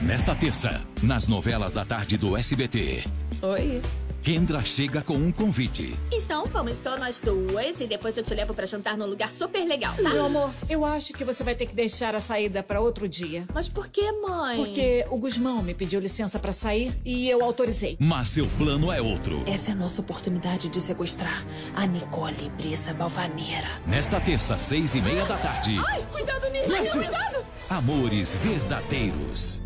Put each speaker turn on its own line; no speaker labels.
Nesta terça, nas novelas da tarde do SBT,
Oi.
Kendra chega com um convite.
Então vamos só nós duas e depois eu te levo para jantar num lugar super legal, tá?
Meu amor, eu acho que você vai ter que deixar a saída para outro dia.
Mas por que, mãe?
Porque o Gusmão me pediu licença para sair e eu autorizei.
Mas seu plano é outro.
Essa é a nossa oportunidade de sequestrar a Nicole Brisa Balvaneira.
Nesta terça, seis e meia da tarde.
Ai, cuidado, Nicole, Cuidado!
Amores verdadeiros.